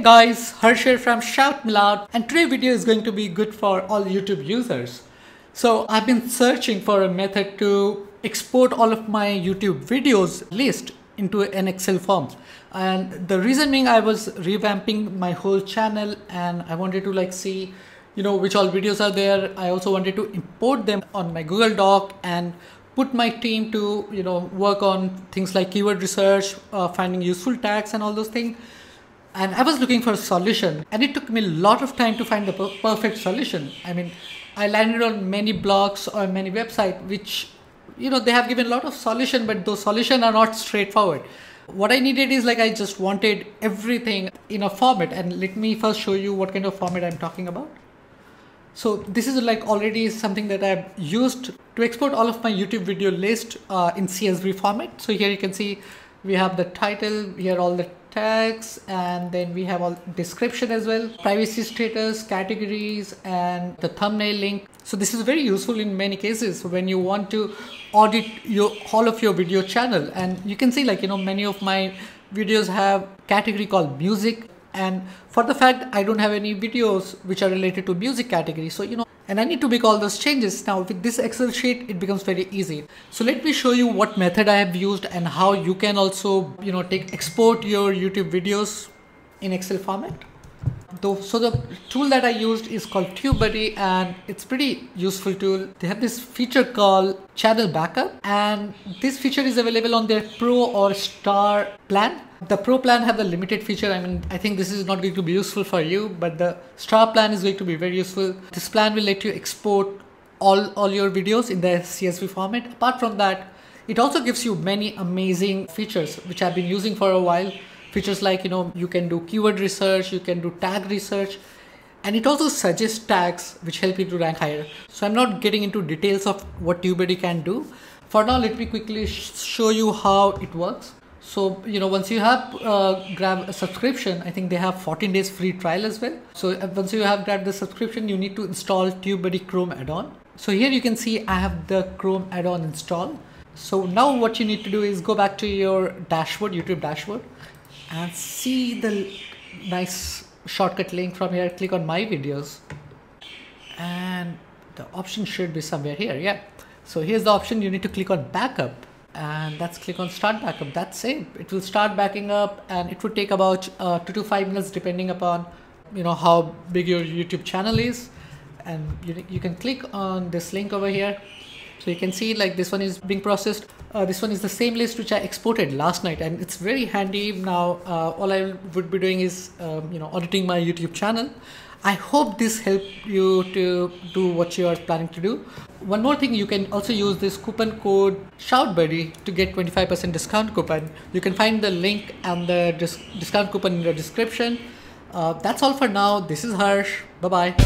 Hey guys, Harsh here from Shout Me Loud and today's video is going to be good for all YouTube users. So I've been searching for a method to export all of my YouTube videos list into an Excel form. And the reason being I was revamping my whole channel and I wanted to like see you know which all videos are there. I also wanted to import them on my Google Doc and put my team to you know work on things like keyword research, uh, finding useful tags and all those things and I was looking for a solution and it took me a lot of time to find the per perfect solution. I mean, I landed on many blogs or many websites which, you know, they have given a lot of solution, but those solutions are not straightforward. What I needed is like, I just wanted everything in a format and let me first show you what kind of format I'm talking about. So this is like already something that I've used to export all of my YouTube video list uh, in CSV format. So here you can see we have the title, here all the tags and then we have all description as well privacy status categories and the thumbnail link. So this is very useful in many cases when you want to audit your all of your video channel. And you can see like you know many of my videos have category called music. And for the fact I don't have any videos which are related to music category. So you know and I need to make all those changes. Now with this Excel sheet it becomes very easy. So let me show you what method I have used and how you can also you know take export your YouTube videos in Excel format so the tool that I used is called TubeBuddy and it's pretty useful tool. They have this feature called channel backup and this feature is available on their pro or star plan. The pro plan have the limited feature. I mean, I think this is not going to be useful for you, but the star plan is going to be very useful. This plan will let you export all, all your videos in the CSV format. Apart from that, it also gives you many amazing features which I've been using for a while features like you know you can do keyword research you can do tag research and it also suggests tags which help you to rank higher. So i'm not getting into details of what TubeBuddy can do. For now let me quickly sh show you how it works. So you know once you have uh, grab a subscription i think they have 14 days free trial as well. So uh, once you have grabbed the subscription you need to install TubeBuddy chrome add-on. So here you can see i have the chrome add-on installed. So now what you need to do is go back to your dashboard youtube dashboard and see the nice shortcut link from here. Click on my videos. And the option should be somewhere here. Yeah. So here's the option. You need to click on backup. And that's click on start backup. That's it it will start backing up and it would take about uh, two to five minutes depending upon you know how big your youtube channel is. And you, you can click on this link over here so you can see like this one is being processed. Uh, this one is the same list which I exported last night and it's very handy now. Uh, all I would be doing is, um, you know, auditing my YouTube channel. I hope this helped you to do what you are planning to do. One more thing, you can also use this coupon code ShoutBuddy to get 25% discount coupon. You can find the link and the dis discount coupon in the description. Uh, that's all for now. This is Harsh. Bye-bye.